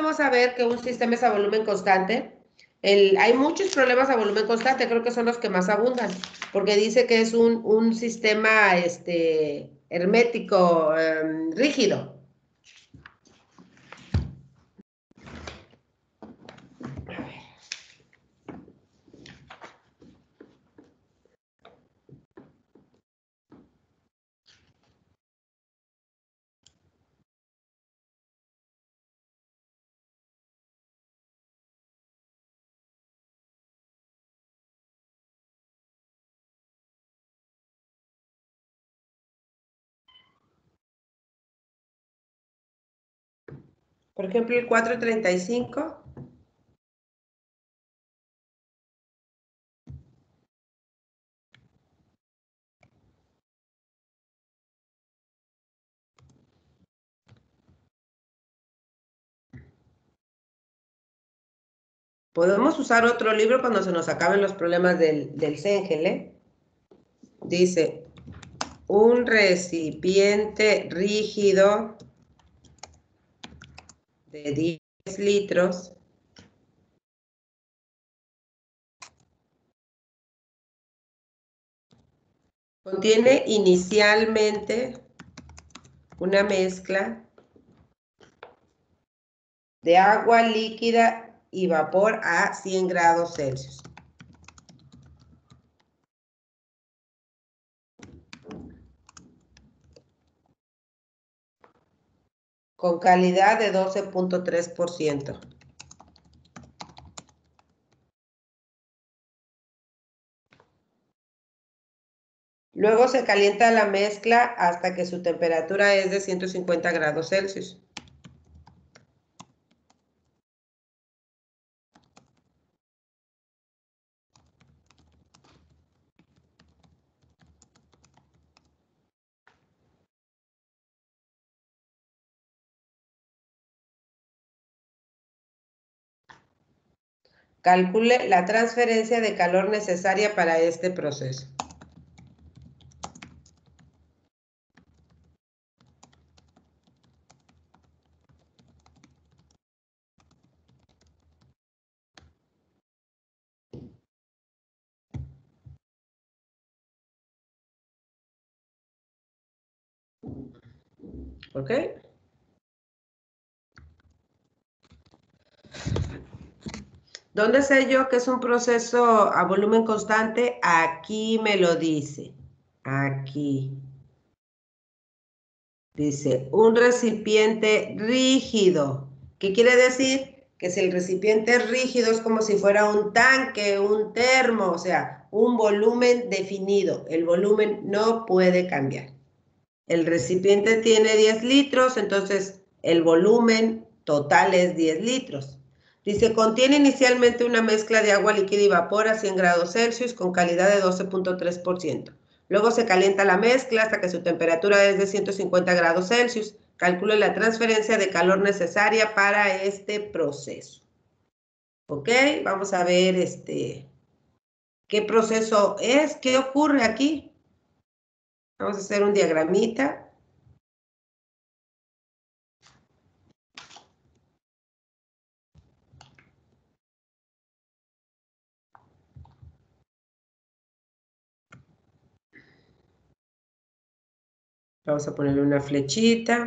podemos saber que un sistema es a volumen constante? El, hay muchos problemas a volumen constante, creo que son los que más abundan, porque dice que es un, un sistema este, hermético em, rígido. Por ejemplo, el 435. Podemos usar otro libro cuando se nos acaben los problemas del, del ¿eh? Dice, un recipiente rígido de 10 litros contiene inicialmente una mezcla de agua líquida y vapor a 100 grados Celsius. Con calidad de 12.3%. Luego se calienta la mezcla hasta que su temperatura es de 150 grados Celsius. Calcule la transferencia de calor necesaria para este proceso. ¿Ok? ¿Dónde sé yo que es un proceso a volumen constante? Aquí me lo dice. Aquí. Dice, un recipiente rígido. ¿Qué quiere decir? Que si el recipiente es rígido es como si fuera un tanque, un termo, o sea, un volumen definido. El volumen no puede cambiar. El recipiente tiene 10 litros, entonces el volumen total es 10 litros. Dice, contiene inicialmente una mezcla de agua líquida y vapor a 100 grados Celsius con calidad de 12.3%. Luego se calienta la mezcla hasta que su temperatura es de 150 grados Celsius. Calcule la transferencia de calor necesaria para este proceso. ¿Ok? Vamos a ver este, qué proceso es, qué ocurre aquí. Vamos a hacer un diagramita. Vamos a ponerle una flechita.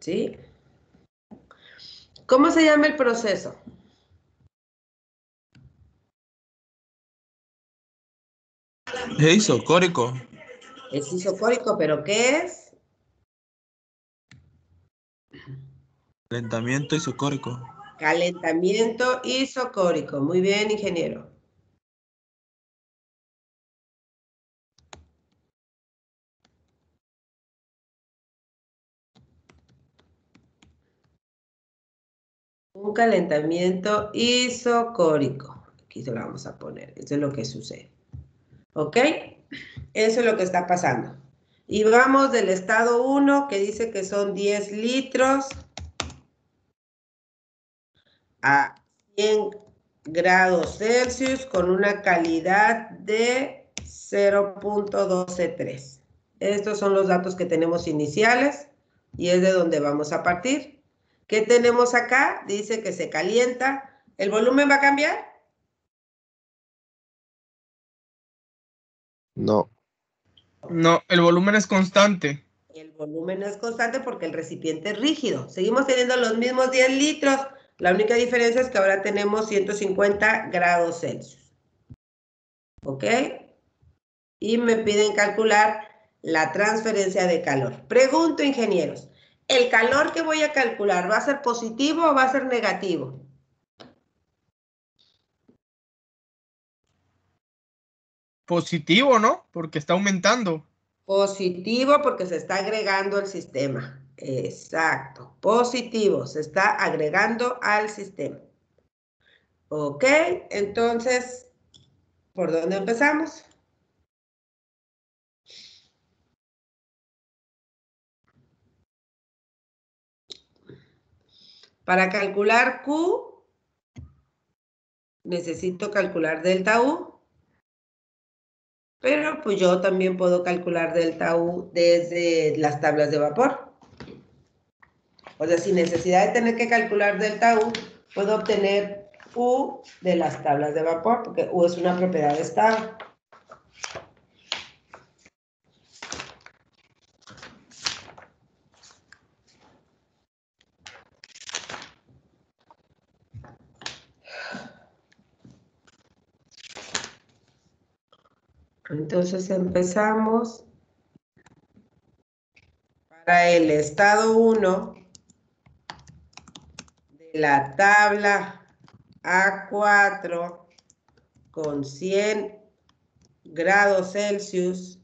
¿Sí? ¿Cómo se llama el proceso? Es isocórico. Es isocórico, pero ¿qué es? Calentamiento isocórico. Calentamiento isocórico. Muy bien, ingeniero. Un calentamiento isocórico. Aquí se lo vamos a poner. Eso es lo que sucede. ¿Ok? Eso es lo que está pasando. Y vamos del estado 1, que dice que son 10 litros a 100 grados Celsius con una calidad de 0.123. Estos son los datos que tenemos iniciales y es de donde vamos a partir. ¿Qué tenemos acá? Dice que se calienta. ¿El volumen va a cambiar? No. No, el volumen es constante. El volumen es constante porque el recipiente es rígido. Seguimos teniendo los mismos 10 litros. La única diferencia es que ahora tenemos 150 grados Celsius. ¿Ok? Y me piden calcular la transferencia de calor. Pregunto, ingenieros, ¿el calor que voy a calcular va a ser positivo o va a ser negativo? Positivo, ¿no? Porque está aumentando. Positivo porque se está agregando al sistema. Exacto. Positivo, se está agregando al sistema. Ok, entonces, ¿por dónde empezamos? Para calcular Q, necesito calcular delta U. Pero pues yo también puedo calcular delta U desde las tablas de vapor. O sea, sin necesidad de tener que calcular delta U, puedo obtener U de las tablas de vapor, porque U es una propiedad de estado. Entonces empezamos para el estado 1 de la tabla A4 con 100 grados Celsius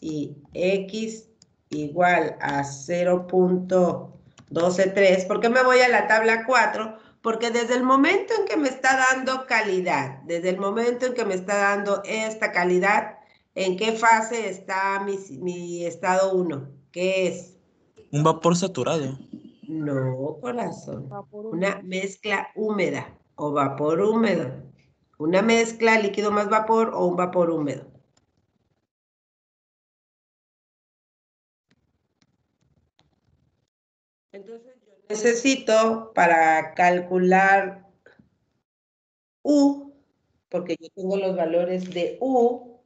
y X igual a 0.123. ¿Por qué me voy a la tabla 4? Porque desde el momento en me está dando calidad, desde el momento en que me está dando esta calidad, ¿en qué fase está mi, estado 1? ¿Qué es? Un vapor saturado. No, corazón. Una mezcla húmeda o vapor húmedo. Una mezcla líquido más vapor o un vapor húmedo. Entonces, necesito para calcular U, porque yo tengo los valores de U,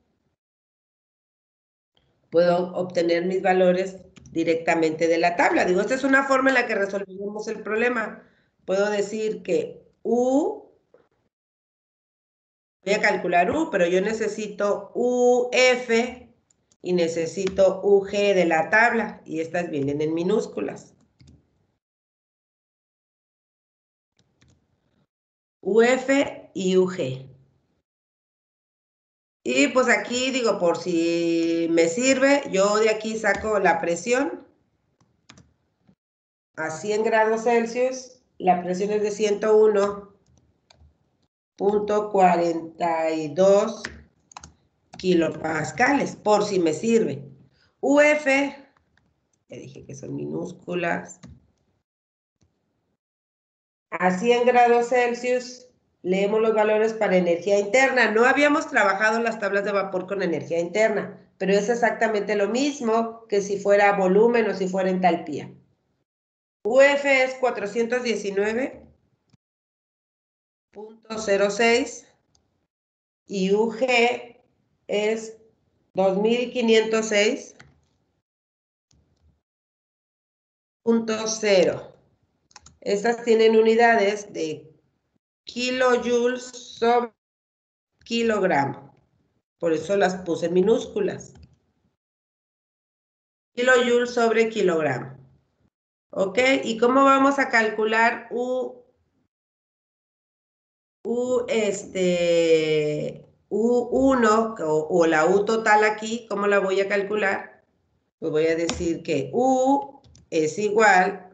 puedo obtener mis valores directamente de la tabla. Digo, esta es una forma en la que resolvemos el problema. Puedo decir que U, voy a calcular U, pero yo necesito UF y necesito UG de la tabla, y estas vienen en minúsculas. UF y UG. Y pues aquí digo, por si me sirve, yo de aquí saco la presión a 100 grados Celsius. La presión es de 101.42 kilopascales, por si me sirve. UF, ya dije que son minúsculas, a 100 grados Celsius, leemos los valores para energía interna. No habíamos trabajado las tablas de vapor con energía interna, pero es exactamente lo mismo que si fuera volumen o si fuera entalpía. UF es 419.06 y UG es 2506.0. Estas tienen unidades de kilojoules sobre kilogramo. Por eso las puse en minúsculas. Kilojoules sobre kilogramo. ¿Ok? ¿Y cómo vamos a calcular U, U este, U1 o, o la U total aquí? ¿Cómo la voy a calcular? Pues voy a decir que U es igual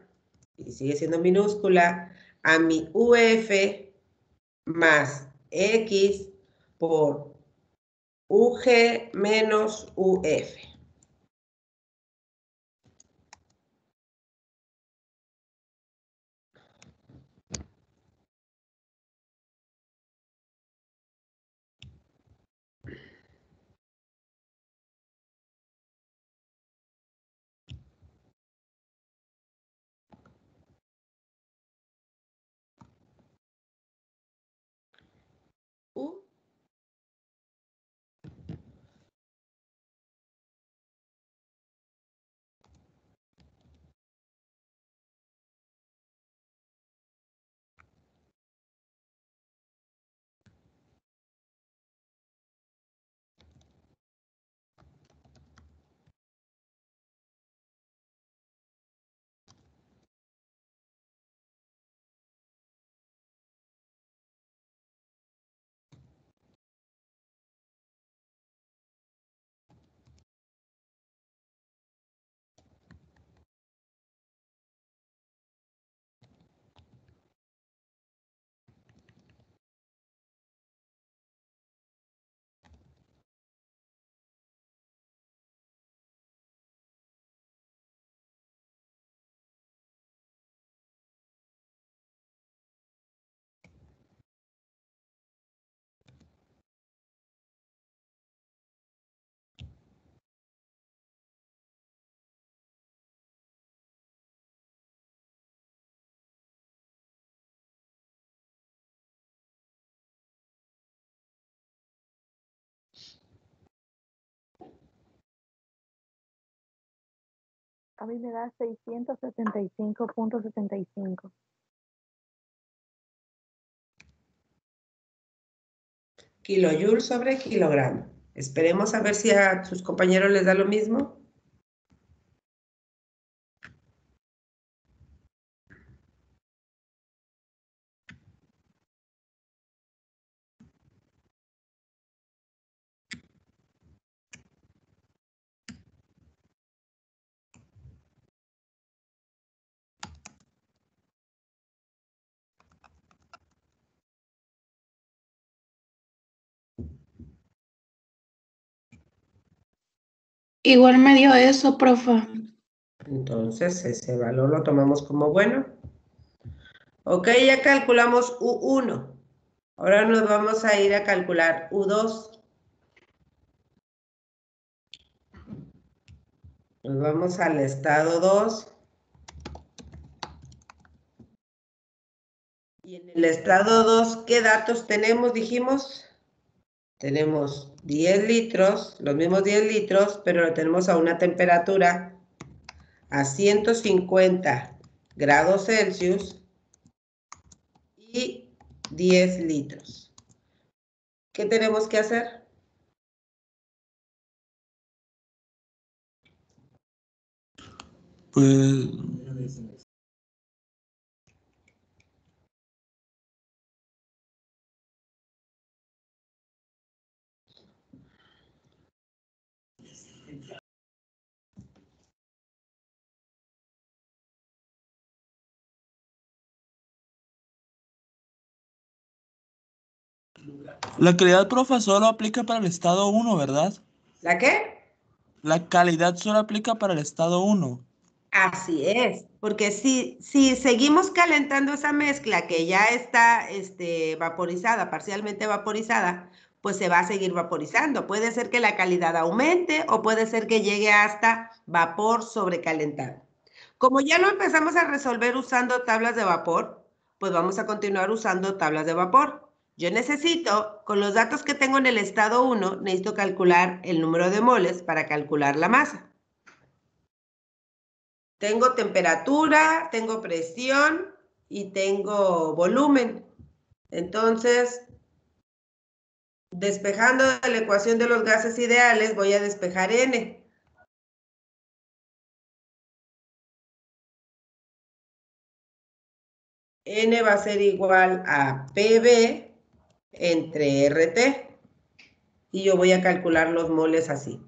y sigue siendo minúscula, a mi UF más X por UG menos UF. A mí me da 675.75. kilojoule sobre kilogramo. Esperemos a ver si a sus compañeros les da lo mismo. Igual me dio eso, profe. Entonces, ese valor lo tomamos como bueno. Ok, ya calculamos U1. Ahora nos vamos a ir a calcular U2. Nos vamos al estado 2. Y en el estado 2, ¿qué datos tenemos? Dijimos, tenemos 10 litros, los mismos 10 litros, pero lo tenemos a una temperatura a 150 grados Celsius y 10 litros. ¿Qué tenemos que hacer? Pues la calidad, profe, solo aplica para el estado 1, ¿verdad? ¿La qué? La calidad solo aplica para el estado 1. Así es, porque si, si seguimos calentando esa mezcla que ya está este, vaporizada, parcialmente vaporizada, pues se va a seguir vaporizando. Puede ser que la calidad aumente o puede ser que llegue hasta vapor sobrecalentado. Como ya lo empezamos a resolver usando tablas de vapor, pues vamos a continuar usando tablas de vapor. Yo necesito, con los datos que tengo en el estado 1, necesito calcular el número de moles para calcular la masa. Tengo temperatura, tengo presión y tengo volumen. Entonces, despejando de la ecuación de los gases ideales, voy a despejar N. N va a ser igual a PB entre RT. Y yo voy a calcular los moles así.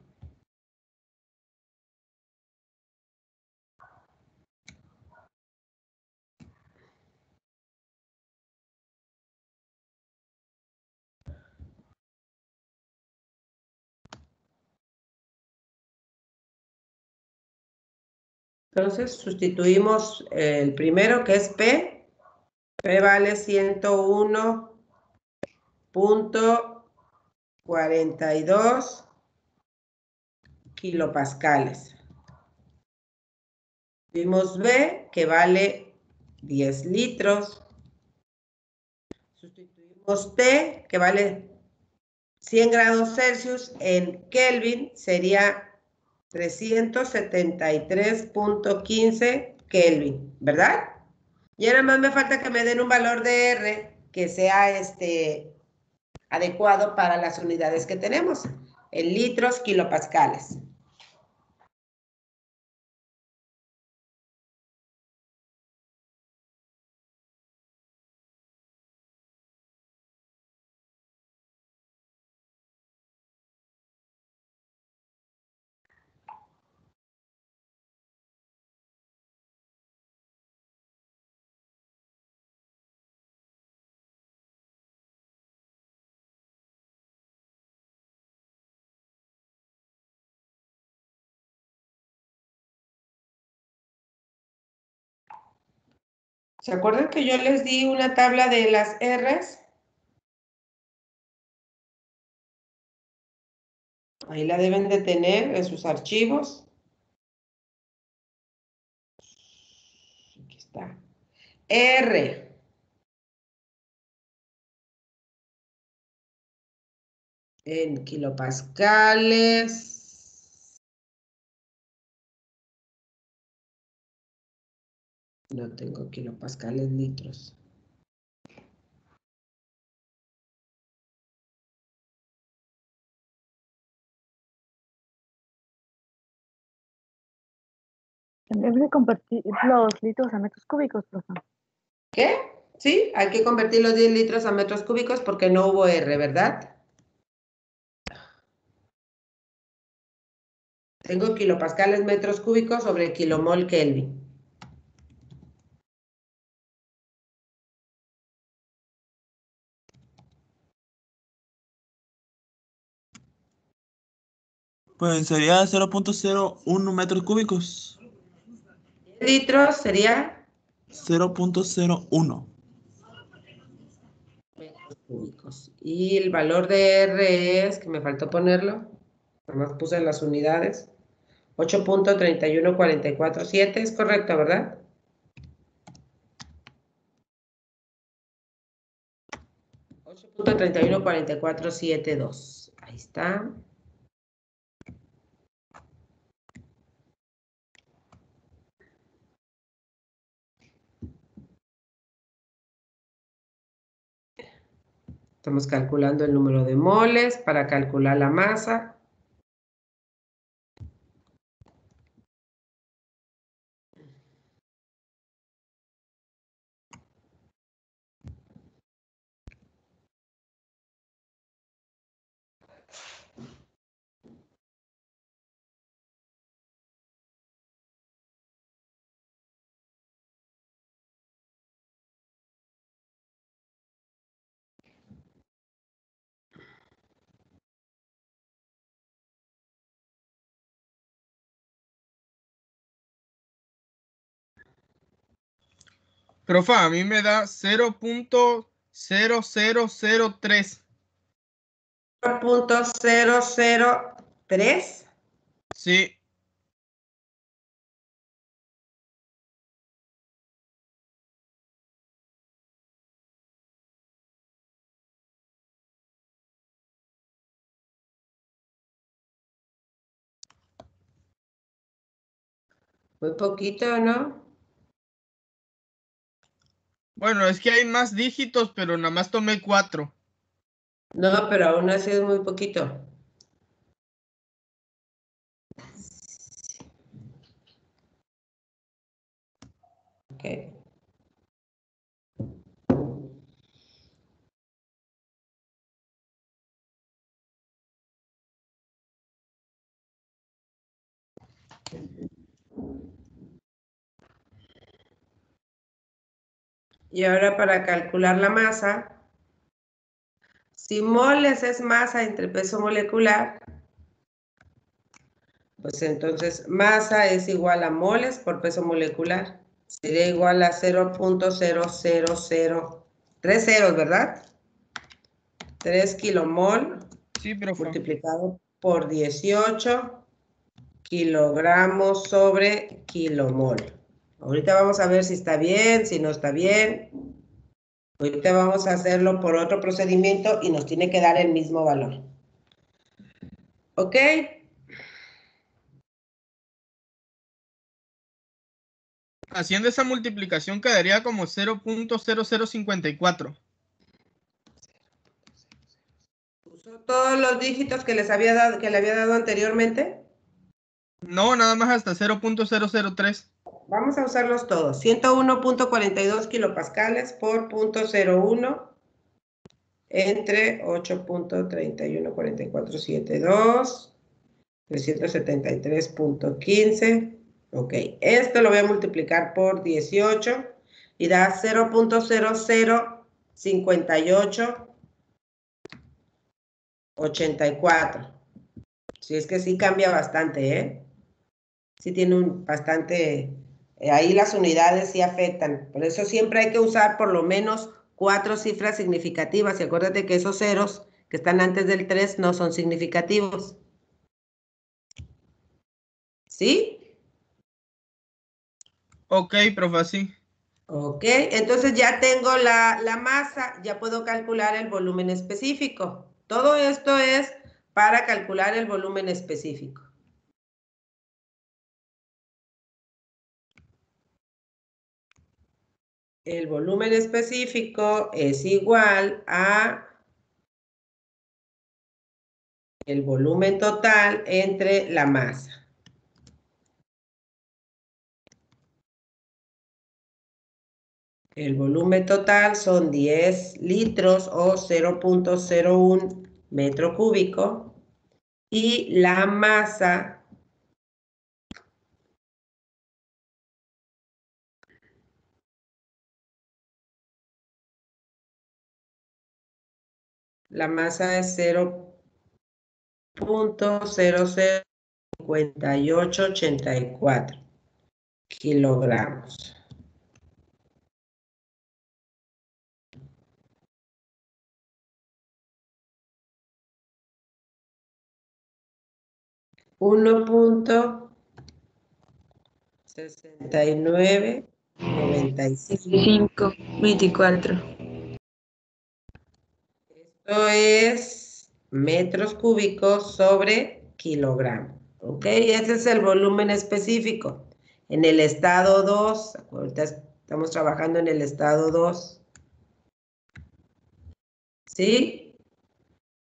Entonces sustituimos el primero que es P. P vale 101.42 kilopascales. Vimos B que vale 10 litros. Sustituimos T que vale 100 grados Celsius en Kelvin sería 373.15 Kelvin, ¿verdad? Y ahora más me falta que me den un valor de R que sea este adecuado para las unidades que tenemos, en litros kilopascales. ¿Se acuerdan que yo les di una tabla de las R's? Ahí la deben de tener en sus archivos. Aquí está. R. En kilopascales. No tengo kilopascales litros. Tendremos que convertir los litros a metros cúbicos, profe. ¿Qué? Sí, hay que convertir los 10 litros a metros cúbicos porque no hubo R, ¿verdad? Tengo kilopascales metros cúbicos sobre kilomol Kelvin. Pues sería 0.01 metros cúbicos. Litros sería 0.01. metros cúbicos. Y el valor de R es, que me faltó ponerlo, nada más puse las unidades, 8.31447, es correcto, ¿verdad? dos. Ahí está. Estamos calculando el número de moles para calcular la masa. Profa, a mí me da 0.0003. 0.003. Sí, Muy poquito, ¿no? Bueno, es que hay más dígitos, pero nada más tomé cuatro. No, pero aún así es muy poquito. Ok. Y ahora para calcular la masa, si moles es masa entre peso molecular, Pues entonces masa es igual a moles por peso molecular. Sería igual a 0.000, tres ceros, ¿verdad? 3 kilomol Sí, multiplicado por 18 kilogramos sobre kilomol. Ahorita vamos a ver si está bien, si no está bien. Ahorita vamos a hacerlo por otro procedimiento y nos tiene que dar el mismo valor. ¿Ok? Haciendo esa multiplicación quedaría como 0.0054. ¿Usó todos los dígitos que les había dado, que le había dado anteriormente? No, nada más hasta 0.003. Vamos a usarlos todos. 101.42 kilopascales por .01 entre 8.314472, 373.15. Ok, esto lo voy a multiplicar por 18 y da 0.0058 84. Si es que sí cambia bastante, ¿eh? Sí tiene un bastante... eh, ahí las unidades sí afectan. Por eso siempre hay que usar por lo menos cuatro cifras significativas. Y acuérdate que esos ceros que están antes del 3 no son significativos. ¿Sí? Ok, profe, sí. Ok, entonces ya tengo la, la masa, ya puedo calcular el volumen específico. Todo esto es para calcular el volumen específico. El volumen específico es igual a el volumen total entre la masa. El volumen total son 10 litros o 0.01 metro cúbico y la masa la masa es 0.005884 kilogramos. Uno punto sesenta y nueve noventa y cinco. 5, 24. Esto es metros cúbicos sobre kilogramo. ¿Ok? Ese es el volumen específico. En el estado 2, ahorita estamos trabajando en el estado 2. ¿Sí?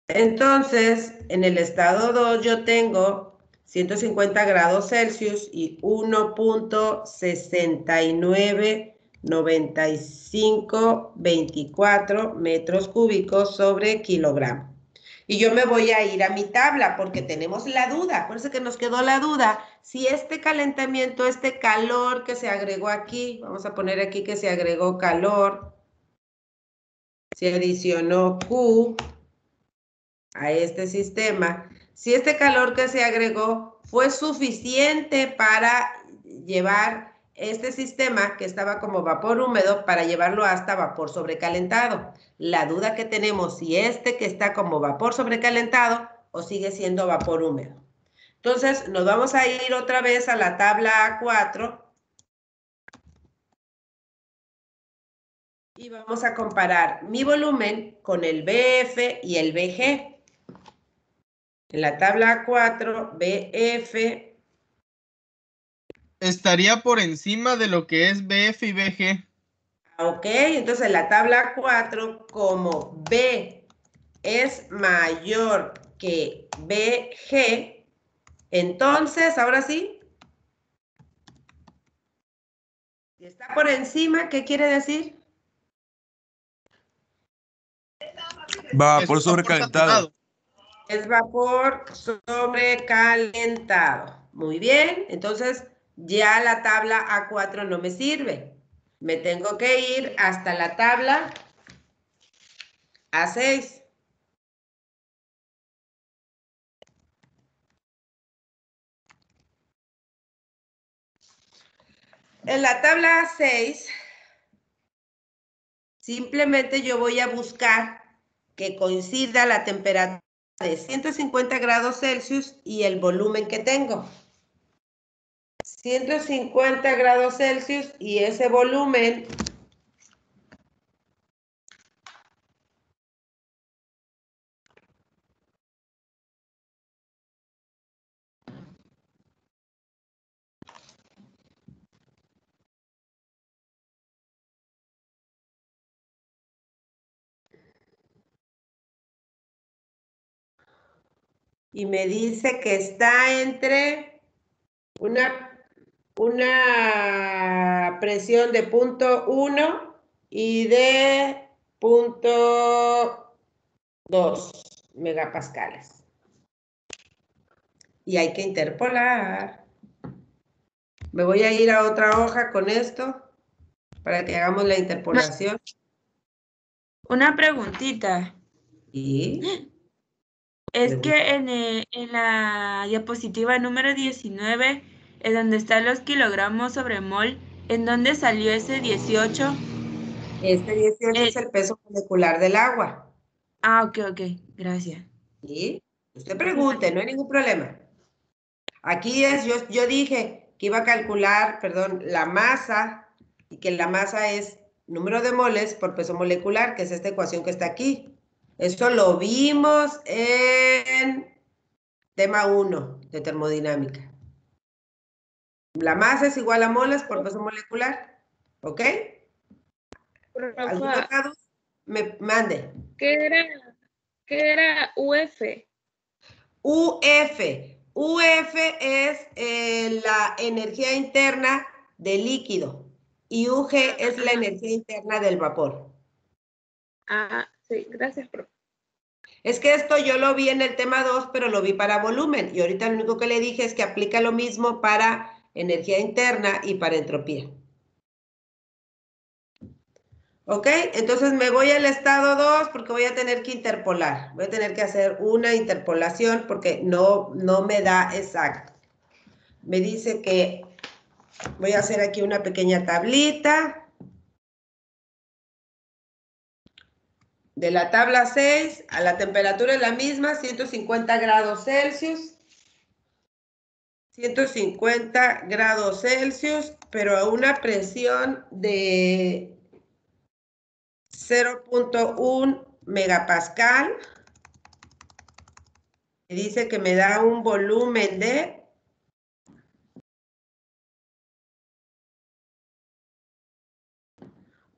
Entonces, en el estado 2 yo tengo 150 grados Celsius y 1.699524 metros cúbicos sobre kilogramo. Y yo me voy a ir a mi tabla porque tenemos la duda, eso que nos quedó la duda, si este calentamiento, este calor que se agregó aquí, vamos a poner aquí que se agregó calor, se adicionó Q a este sistema, si este calor que se agregó fue suficiente para llevar este sistema que estaba como vapor húmedo para llevarlo hasta vapor sobrecalentado. La duda que tenemos si este que está como vapor sobrecalentado o sigue siendo vapor húmedo. Entonces nos vamos a ir otra vez a la tabla A4 y vamos a comparar mi volumen con el BF y el BG. En la tabla 4, BF Estaría por encima de lo que es BF y BG. Ok, entonces en la tabla 4, como B es mayor que BG, entonces, ahora sí, si está por encima, ¿qué quiere decir? Va por sobrecalentado. Es vapor sobrecalentado. Muy bien, entonces ya la tabla A4 no me sirve. Me tengo que ir hasta la tabla A6. En la tabla A6, simplemente yo voy a buscar que coincida la temperatura de 150 grados Celsius y el volumen que tengo. 150 grados Celsius y ese volumen y me dice que está entre una, una presión de punto 1 y de punto 2 megapascales. Y hay que interpolar. Me voy a ir a otra hoja con esto para que hagamos la interpolación. Una preguntita. Y Es que en, en la diapositiva número 19, en donde están los kilogramos sobre mol, ¿en dónde salió ese 18? este 18 Eh. es el peso molecular del agua. Ah, ok, ok, gracias. ¿Sí? Usted pregunte, no hay ningún problema. Aquí es, yo, yo dije que iba a calcular, perdón, la masa y que la masa es número de moles por peso molecular, que es esta ecuación que está aquí. Esto lo vimos en tema 1 de termodinámica. La masa es igual a moles por peso molecular, ¿ok? ¿Alguna Profa, duda? Me mande. ¿qué era, qué era UF? UF. UF es eh, la energía interna del líquido y UG es la energía interna del vapor. Ah, sí, gracias, profe. Es que esto yo lo vi en el tema 2, pero lo vi para volumen y ahorita lo único que le dije es que aplica lo mismo para energía interna y para entropía. ¿Ok? Entonces me voy al estado 2 porque voy a tener que interpolar. Voy a tener que hacer una interpolación porque no, no me da exacto. Me dice que voy a hacer aquí una pequeña tablita. De la tabla 6 a la temperatura es la misma, 150 grados Celsius. 150 grados Celsius, pero a una presión de 0.1 megapascal. Y dice que me da un volumen de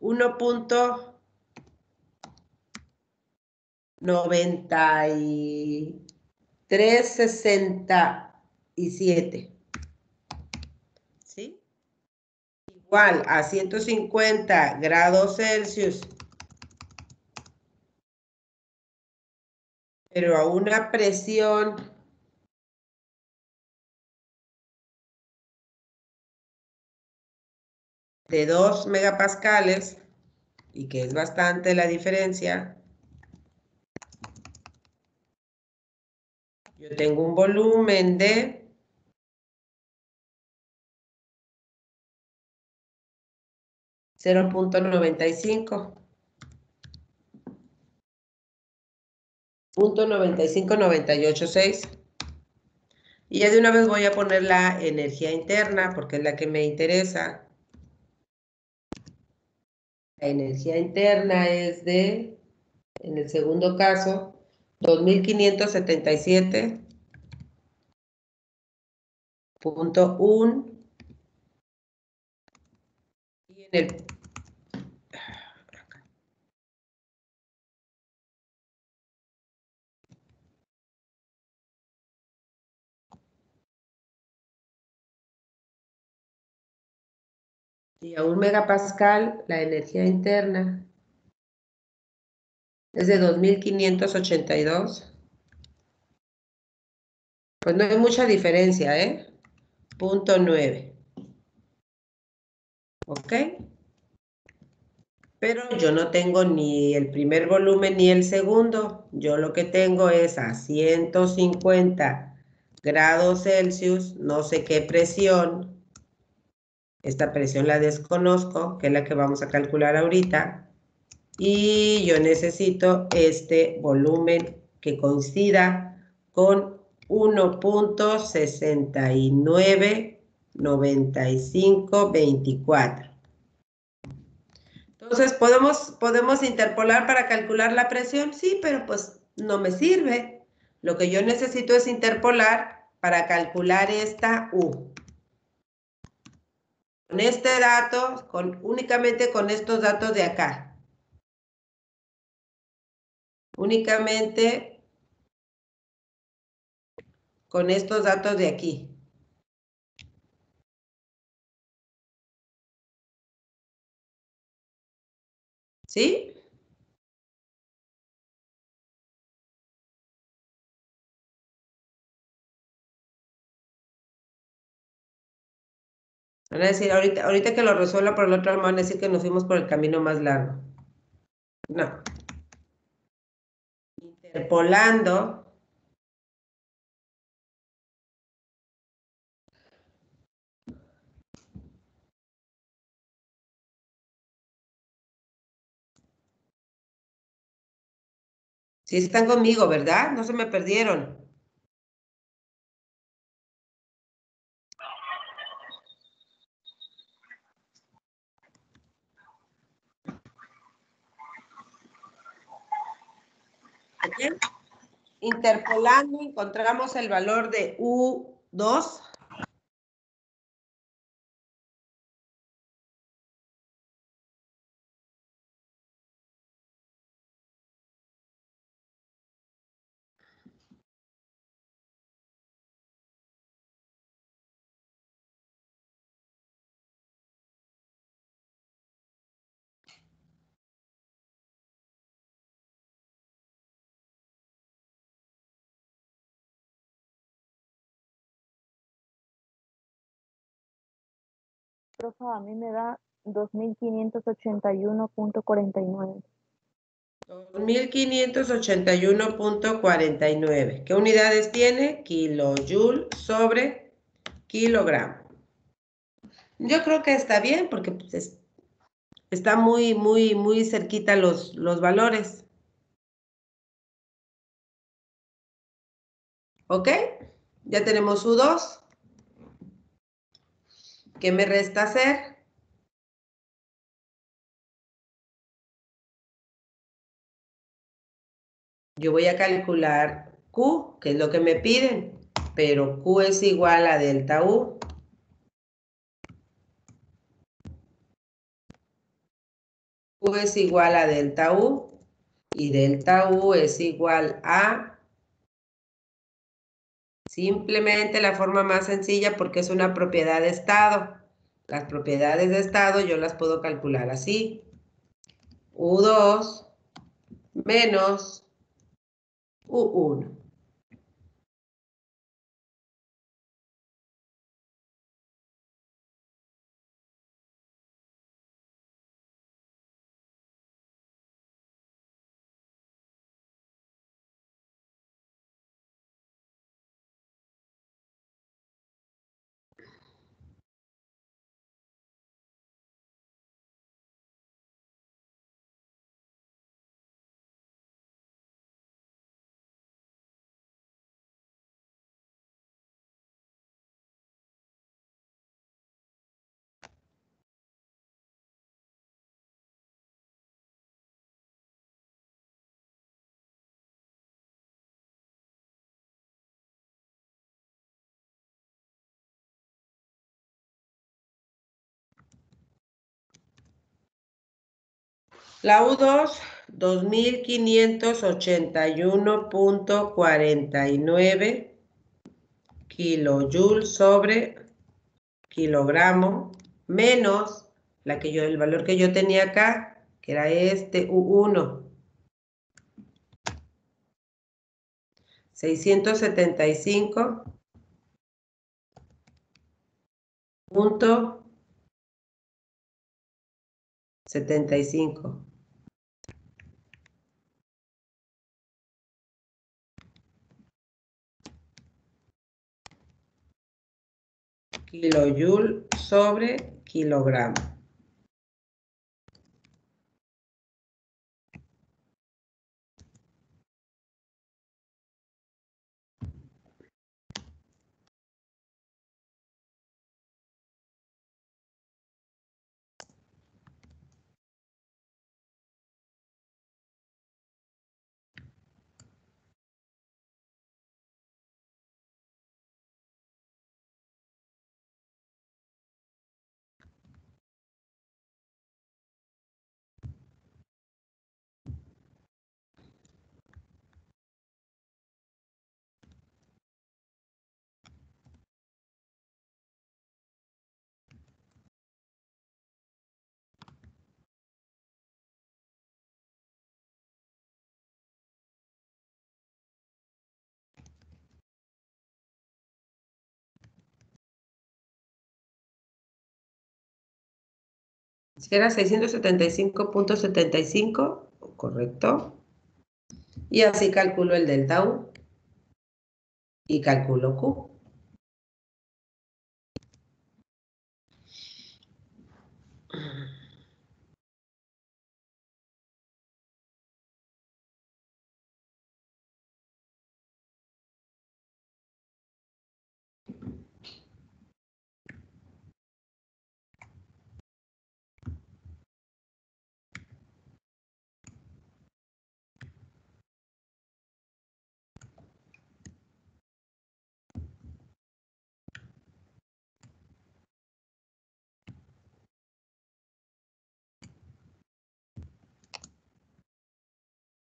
uno punto noventa y tres sesenta y siete. ¿Sí? Igual a 150 grados Celsius pero a una presión de 2 megapascales, y que es bastante la diferencia, yo tengo un volumen de cero punto noventa y cinco. punto 9598.6 y ya de una vez voy a poner la energía interna porque es la que me interesa. La energía interna es de, en el segundo caso, 2577.1 y en el Y a un megapascal, la energía interna es de 2582. Pues no hay mucha diferencia, ¿eh? Punto 9. ¿Ok? Pero yo no tengo ni el primer volumen ni el segundo. Yo lo que tengo es a 150 grados Celsius, no sé qué presión, Esta presión la desconozco, que es la que vamos a calcular ahorita. Y yo necesito este volumen que coincida con 1.699524. Entonces, ¿podemos, ¿podemos interpolar para calcular la presión? Sí, pero pues no me sirve. Lo que yo necesito es interpolar para calcular esta U. Con este dato, con, únicamente con estos datos de acá. Únicamente con estos datos de aquí. ¿Sí? Van a decir, ahorita, ahorita que lo resuelva por el otro lado, van a decir que nos fuimos por el camino más largo. No. Interpolando. Sí están conmigo, ¿verdad? No se me perdieron. Interpolando encontramos el valor de U2. Profa, a mí me da 2581.49. 2581.49. ¿Qué unidades tiene? Kilojoule sobre kilogramo. Yo creo que está bien porque pues, es- está muy, muy, muy cerquita los, los valores. ¿Ok? Ya tenemos U2. ¿Qué me resta hacer? Yo voy a calcular Q, que es lo que me piden, pero Q es igual a delta U. Q es igual a delta U y delta U es igual a simplemente la forma más sencilla porque es una propiedad de estado. Las propiedades de estado yo las puedo calcular así. U2 menos U1. La U2, 2581.49 kilojoules sobre kilogramo menos la que yo, el valor que yo tenía acá, que era este U1. 675 punto 75. Kilojoule sobre kilogramo. Si era 675.75, correcto. Y así calculo el delta U. Y calculo Q.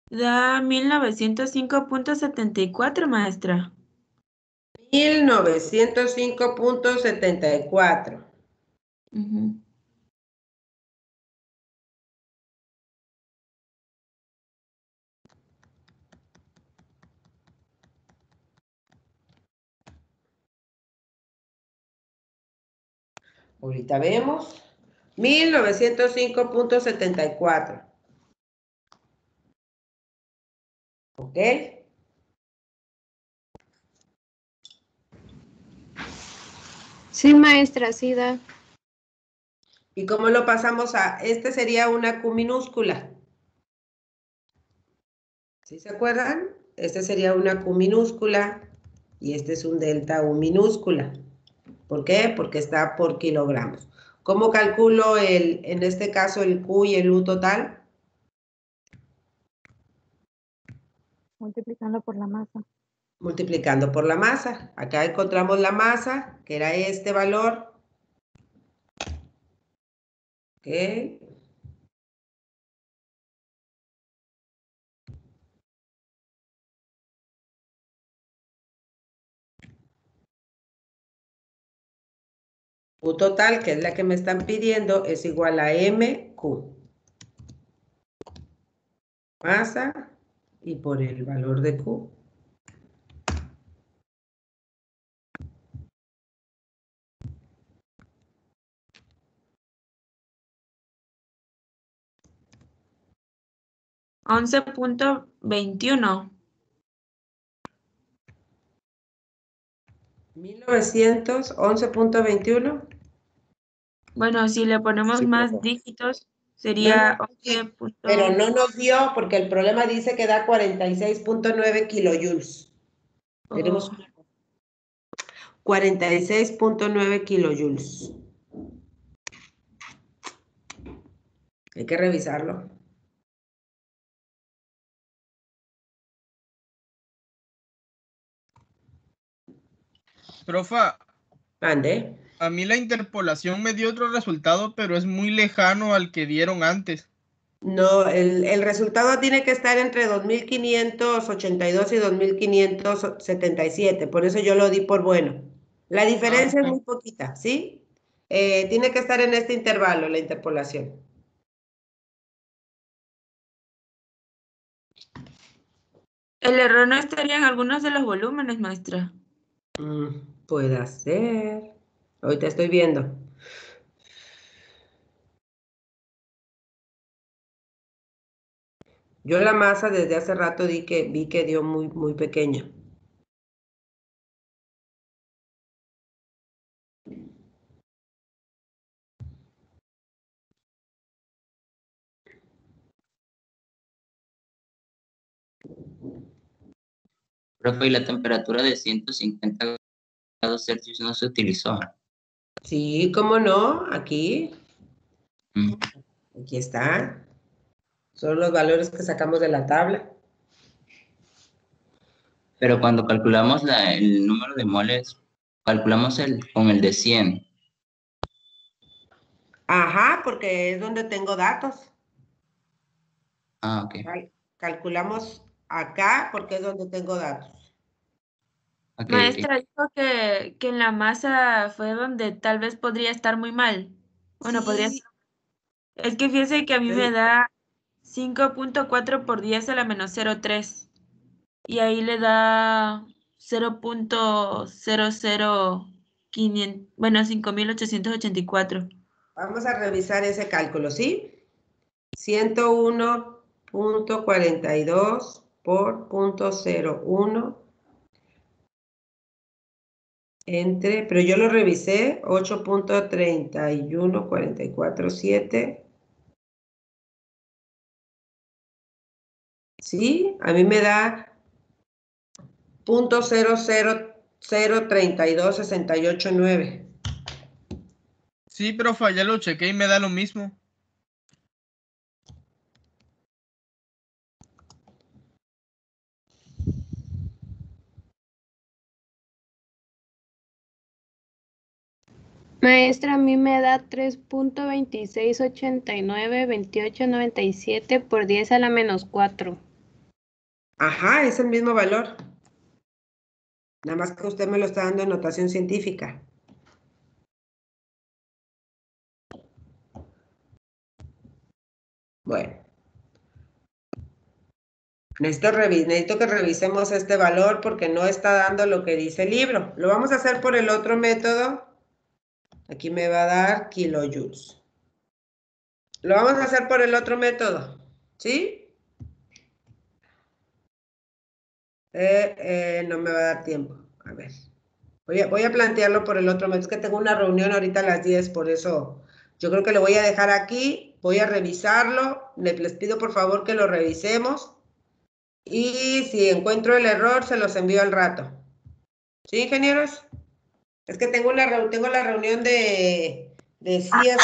Da 1905.74, maestra. 1905.74. Ujú. Ahorita vemos. 1905.74. ¿Ok? Sí, maestra, sí da. ¿Y cómo lo pasamos a? Este sería una Q minúscula. ¿Sí se acuerdan? Este sería una Q minúscula y este es un delta U minúscula. ¿Por qué? Porque está por kilogramos. ¿Cómo calculo el, en este caso el Q y el U total? Multiplicando por la masa. Multiplicando por la masa. Acá encontramos la masa, que era este valor. Ok. U total, que es la que me están pidiendo, es igual a MQ. Masa y por el valor de Q. Once punto veintiuno. 1911.21. Bueno, si le ponemos Sí, más dígitos, sería No, no, sí, 11 punto- Pero no nos dio porque el problema dice que da 46.9 kilojoules. Tenemos Oh, 46.9 kilojoules. Hay que revisarlo. Profa, Ande. A mí la interpolación me dio otro resultado, pero es muy lejano al que dieron antes. No, el, el resultado tiene que estar entre 2582 y 2577, por eso yo lo di por bueno. La diferencia es ok. muy poquita, ¿sí? Eh, tiene que estar en este intervalo la interpolación. El error no estaría en algunos de los volúmenes, maestra. Mm, puede ser. Hoy te estoy viendo. Yo la masa desde hace rato di que, vi que dio muy, muy pequeña. Profe, y la temperatura de 150 grados Celsius no se utilizó. Sí, ¿cómo no? Aquí, Mm. aquí está. Son los valores que sacamos de la tabla. Pero cuando calculamos la- el número de moles, calculamos el, con el de 100. Ajá, porque es donde tengo datos. Ah, ok. Cal- Calculamos acá porque es donde tengo datos. Ok, ok. Maestra dijo que, que en la masa fue donde tal vez podría estar muy mal. Bueno, podría Sí. Es que fíjese que a mí me Sí. da 5.4 por 10 a la menos 0.3. Y ahí le da 0.00500, bueno, 5.884. Vamos a revisar ese cálculo, ¿sí? 101.42 por punto 01 entre, pero yo lo revisé, 8.31447. Sí, a mí me da punto 0003268.9. Sí, profe, ya lo chequé y me da lo mismo. Maestra, a mí me da 3.2689, por 10 a la menos 4. Ajá, es el mismo valor. Nada más que usted me lo está dando en notación científica. Bueno. Necesito, necesito que revisemos este valor porque no está dando lo que dice el libro. Lo vamos a hacer por el otro método. Aquí me va a dar kilojoules. Lo vamos a hacer por el otro método. ¿Sí? Eh, eh, no me va a dar tiempo. A ver. Voy a, voy a plantearlo por el otro método. Es que tengo una reunión ahorita a las 10, por eso yo creo que lo voy a dejar aquí. Voy a revisarlo. Les pido por favor que lo revisemos. Y si encuentro el error, se los envío al rato. ¿Sí, ingenieros? Es que tengo, una, tengo la reunión de, de CIES.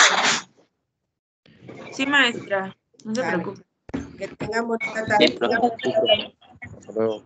Sí, maestra, no se Vale. preocupe. Que tengan bonita tarde. Hasta luego.